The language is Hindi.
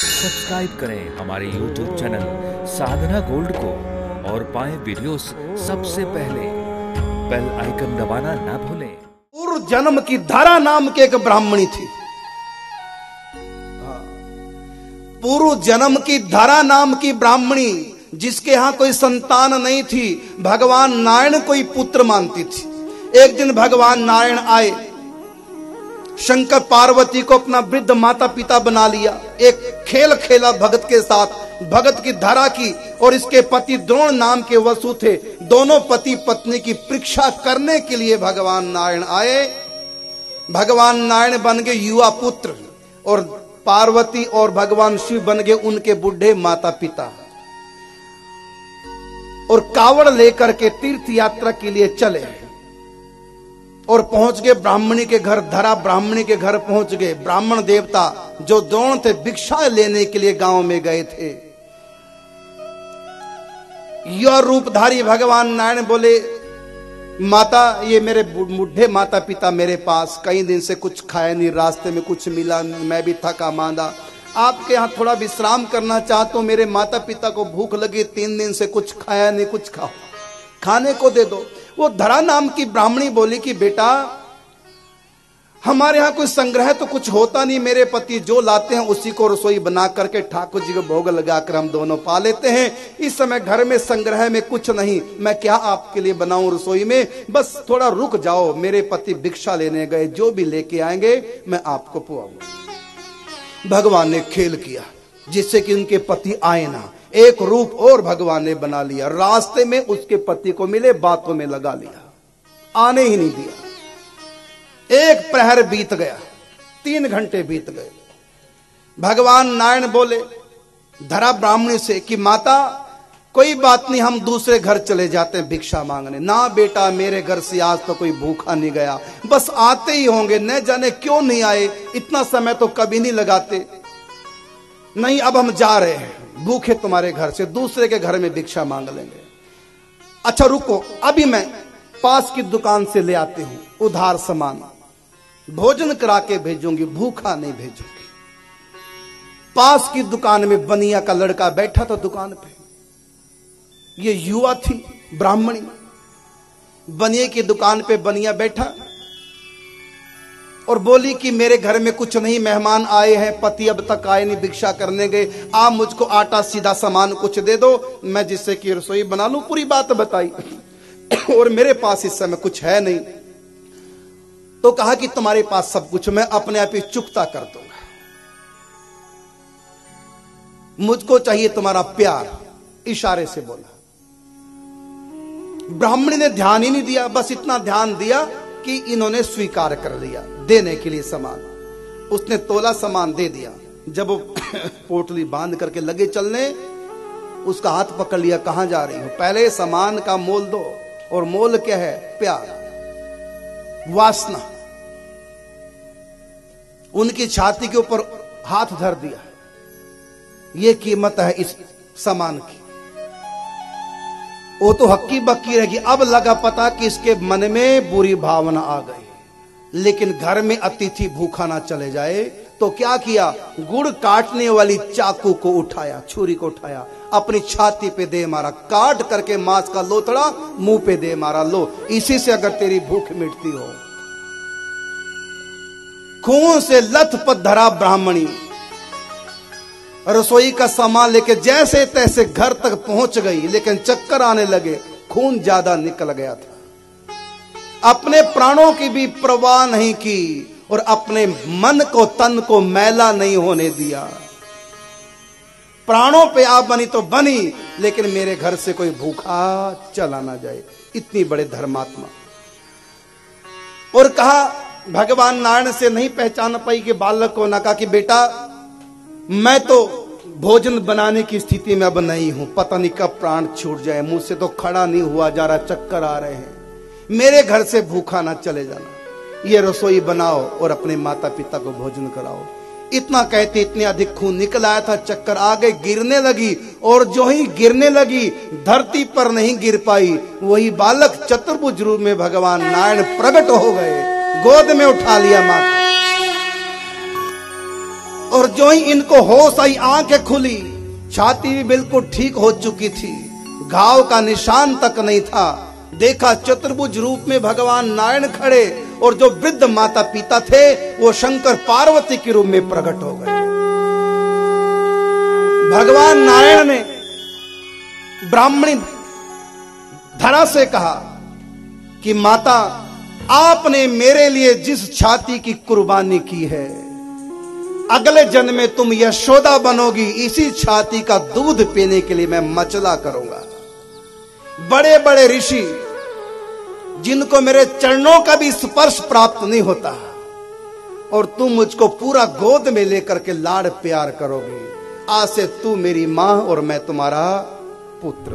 सब्सक्राइब करें हमारे YouTube चैनल साधना गोल्ड को और पाएँ वीडियोस सबसे पहले। बेल आइकन दबाना ना भूलें। पूर्व जन्म की धारा नाम की एक ब्राह्मणी थी। हाँ। पूर्व जन्म की धारा नाम की ब्राह्मणी, जिसके यहाँ कोई संतान नहीं थी, भगवान नारायण कोई पुत्र मानती थी। एक दिन भगवान नारायण आए शंकर पार्वती को अपना वृद्ध माता पिता बना लिया। एक खेल खेला भगत के साथ। भगत की धारा की और इसके पति द्रोण नाम के वसु थे। दोनों पति पत्नी की परीक्षा करने के लिए भगवान नारायण आए। भगवान नारायण बन गए युवा पुत्र और पार्वती और भगवान शिव बन गए उनके बुढ़े माता पिता और कावड़ लेकर के तीर्थ यात्रा के लिए चले। और पहुँच गए ब्राह्मणी के घर, धरा ब्राह्मणी के घर पहुँच गए। ब्राह्मण देवता जो द्रोण थे, भिक्षा लेने के लिए गाँव में गए थे। यह रूपधारी भगवान नारायण बोले, माता, ये मेरे बुढ़े माता पिता मेरे पास, कई दिन से कुछ खाया नहीं, रास्ते में कुछ मिला मैं भी थका मांदा। आपके यहाँ थोड़ा विश्राम करना चाहता हूँ मेरे माता पिता को भूख लगी, तीन दिन से कुछ खाया नहीं, कुछ खाओ। खाने को दे दो। वो धरा नाम की ब्राह्मणी बोली कि, बेटा, हमारे यहाँ कोई संग्रह तो कुछ होता नहीं। मेरे पति जो लाते हैं, उसी को रसोई बना करके ठाकुर जी को भोग लगाकर हम दोनों पा लेते हैं। इस समय घर में संग्रह में कुछ नहीं। मैं क्या आपके लिए बनाऊँ रसोई में? बस थोड़ा रुक जाओ। मेरे पति भिक्षा लेने गए। जो भी लेके आएँगे, मैं आपको पुआऊँगा। भगवान ने खेल किया, जिससे कि उनके पति आए ना। एक रूप और भगवान ने बना लिया। रास्ते में उसके पति को मिले, बातों में लगा लिया। आने ही नहीं दिया। एक प्रहर बीत गया। तीन घंटे बीत गए। भगवान नारायण बोले, धरा ब्राह्मणी से कि माता, कोई बात नहीं, हम दूसरे घर चले जाते हैं भिक्षा मांगने। ना बेटा, मेरे घर से आज तो कोई भूखा नहीं गया। बस आते ही होंगे, न जाने क्यों नहीं आए। इतना समय तो कभी नहीं लगाते। नहीं, अब हम जा रहे हैं। भूखे तुम्हारे घर से दूसरे के घर में भिक्षा मांग लेंगे। अच्छा रुको, अभी मैं पास की दुकान से ले आती हूँ, उधार सामान। भोजन करा के भेजूँगी, भूखा नहीं भेजूँगी। पास की दुकान में बनिया का लड़का बैठा था दुकान पे। ये युवा थी, ब्राह्मणी। बनिए की दुकान पे बनिया बैठा और बोली कि मेरे घर में कुछ नहीं, मेहमान आए हैं, पति अब तक आए नहीं, भिक्षा करने गए। आप मुझको आटा, सीधा सामान कुछ दे दो, मैं जिससे कि रसोई बना लू। पूरी बात बताई। और मेरे पास इस समय कुछ है नहीं। तो कहा कि तुम्हारे पास सब कुछ, मैं अपने आप ही चुकता कर दूँगा। मुझको चाहिए तुम्हारा प्यार, इशारे से बोला। ब्राह्मणी ने ध्यान ही नहीं दिया, बस इतना ध्यान दिया कि इन्होंने स्वीकार कर लिया। देने के लिए सामान। उसने तोला सामान दे दिया। जब वो पोटली बाँध करके लगे चलने, उसका हाथ पकड़ लिया, कहाँ जा रही हो? पहले सामान का मोल दो, और मोल क्या है? प्यार। वासना। उनकी छाती के ऊपर हाथ धर दिया। यह कीमत है इस सामान की। वो तो हक्की बक्की रहेगी अब लगा पता कि इसके मन में बुरी भावना आ गई। लेकिन घर में अतिथि भूखा ना चले जाए तो क्या किया? गुड़ काटने वाली चाकू को उठाया, छुरी को उठाया, अपनी छाती पे दे मारा, काट करके मांस का लोथड़ा मुँह पे दे मारा, लो, इसी से अगर तेरी भूख मिटती हो। खून से लथ धरा ब्राह्मणी। रसोई का सामान लेके जैसे तैसे घर तक पहुँच गई, लेकिन चक्कर आने लगे, खून ज़्यादा निकल गया था। अपने प्राणों की भी परवाह नहीं की और अपने मन को, तन को मैला नहीं होने दिया। प्राणों पे आप बनी तो बनी, लेकिन मेरे घर से कोई भूखा चला ना जाए। इतनी बड़े धर्मात्मा। और कहा, भगवान नारायण से नहीं पहचान पाई कि बालक को, ना कहा कि बेटा, मैं तो भोजन बनाने की स्थिति में अब नहीं हूँ। पता नहीं कब प्राण छूट जाए, मुँह से तो खड़ा नहीं हुआ, जा रहा चक्कर आ रहे हैं। मेरे घर से भूखा ना चले जाना। ये रसोई बनाओ और अपने माता पिता को भोजन कराओ। इतना कहते इतने अधिक खून निकल आया था, चक्कर आगे गिरने लगी और जो ही गिरने लगी, धरती पर नहीं गिर पाई। वही बालक चतुर्भुज रूप में भगवान नारायण प्रकट हो गए, गोद में उठा लिया माता। और जो ही इनको होश आई, आँखें खुली, छाती भी बिल्कुल ठीक हो चुकी थी। घाव का निशान तक नहीं था। देखा चतुर्भुज रूप में भगवान नारायण खड़े और जो वृद्ध माता पिता थे, वो शंकर पार्वती के रूप में प्रकट हो गए। भगवान नारायण ने ब्राह्मणी धरा से कहा कि माता, आपने मेरे लिए जिस छाती की कुर्बानी की है, अगले जन्म में तुम यशोदा बनोगी, इसी छाती का दूध पीने के लिए मैं मचला करूँगा। बड़े बड़े ऋषि, जिनको मेरे चरणों का भी स्पर्श प्राप्त नहीं होता, और तुम मुझको पूरा गोद में लेकर के लाड़ प्यार करोगे। आज से तू मेरी माँ और मैं तुम्हारा पुत्र।